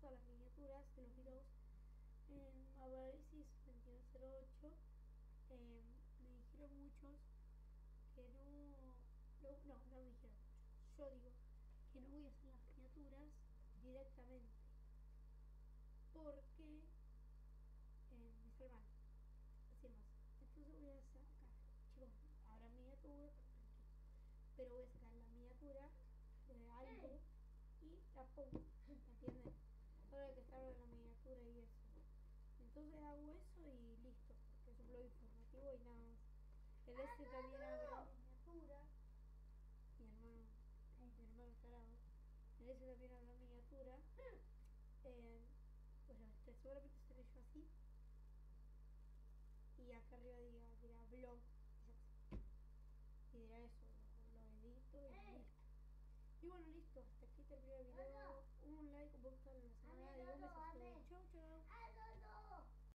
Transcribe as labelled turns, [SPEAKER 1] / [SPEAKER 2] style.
[SPEAKER 1] todas las miniaturas de los videos. En Abaresis 2108 eh, me dijeron muchos que no, no, no, no me dijeron yo digo que no voy a hacer las miniaturas directamente porque eh, me así más. Entonces voy a sacar, chicos, habrá miniatura, pero voy a sacar la miniatura de algo y la pongo, That's what I would